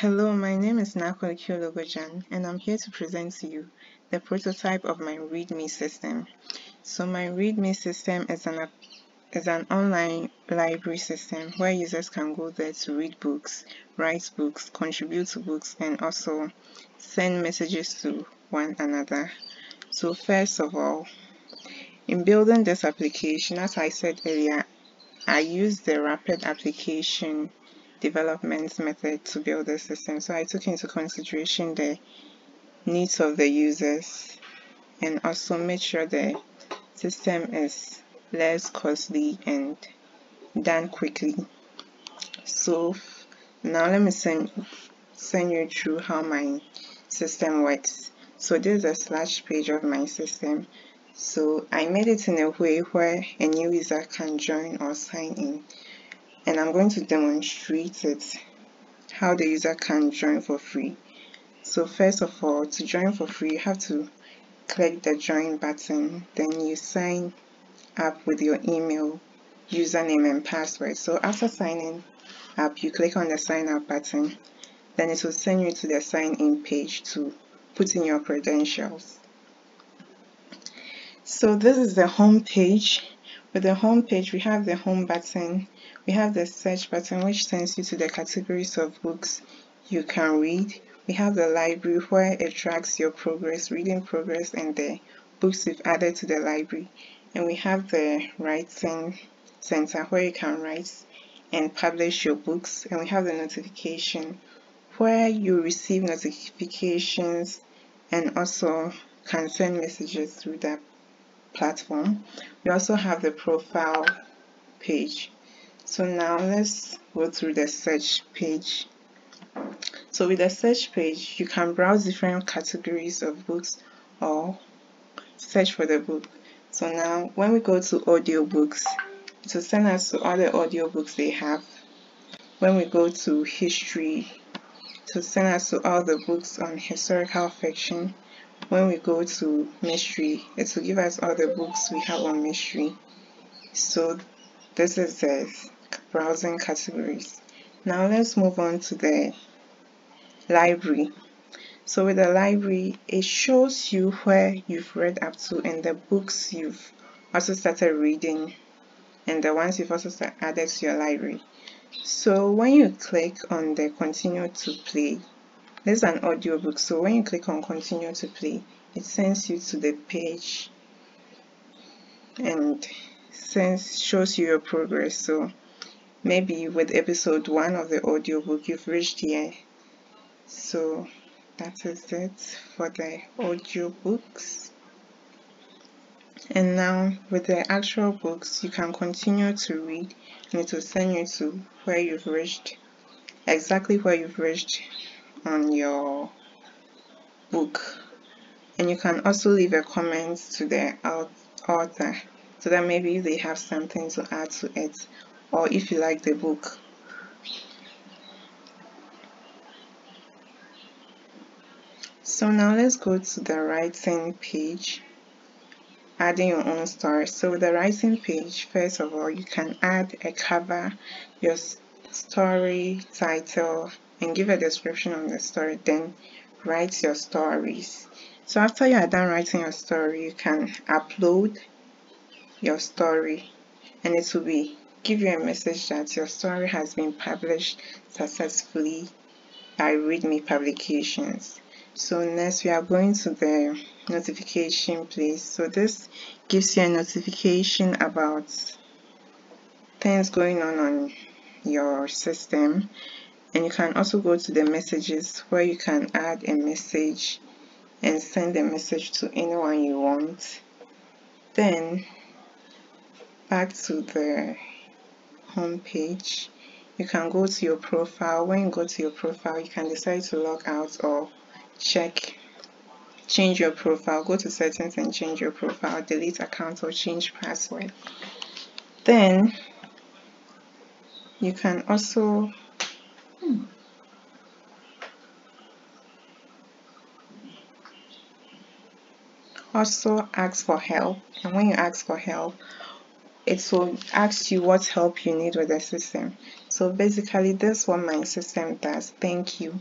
Hello, my name is Nako Kyologojan and I'm here to present to you the prototype of my README system. So my README system is an, is an online library system where users can go there to read books, write books, contribute to books and also send messages to one another. So first of all, in building this application, as I said earlier, I used the rapid application development method to build the system. So I took into consideration the needs of the users and also made sure the system is less costly and done quickly. So now let me send, send you through how my system works. So this is a splash page of my system. So I made it in a way where a new user can join or sign in and I'm going to demonstrate it how the user can join for free. So first of all, to join for free, you have to click the join button, then you sign up with your email, username and password. So after signing up, you click on the sign up button, then it will send you to the sign in page to put in your credentials. So this is the home page. With the home page, we have the home button, we have the search button which sends you to the categories of books you can read. We have the library where it tracks your progress, reading progress and the books you've added to the library. And we have the writing center where you can write and publish your books. And we have the notification where you receive notifications and also can send messages through that platform. We also have the profile page. So now let's go through the search page. So with the search page you can browse different categories of books or search for the book. So now when we go to audiobooks it will send us to all the audiobooks they have when we go to history to send us to all the books on historical fiction when we go to mystery it will give us all the books we have on mystery so this is the browsing categories. Now let's move on to the library. So with the library, it shows you where you've read up to and the books you've also started reading and the ones you've also added to your library. So when you click on the continue to play, this is an audiobook. So when you click on continue to play, it sends you to the page and sends shows you your progress. So maybe with episode 1 of the audiobook you've reached here so that is it for the audiobooks and now with the actual books you can continue to read and it will send you to where you've reached exactly where you've reached on your book. And you can also leave a comment to the author so that maybe they have something to add to it or if you like the book. So now let's go to the writing page adding your own story. So the writing page first of all you can add a cover your story title and give a description on the story then write your stories so after you are done writing your story you can upload your story and it will be give you a message that your story has been published successfully by README Publications. So next we are going to the notification place. So this gives you a notification about things going on on your system and you can also go to the messages where you can add a message and send a message to anyone you want. Then back to the home page. You can go to your profile. When you go to your profile you can decide to log out or check change your profile. Go to settings and change your profile delete account or change password. Then you can also also ask for help and when you ask for help it will ask you what help you need with the system. So basically this is what my system does. Thank you.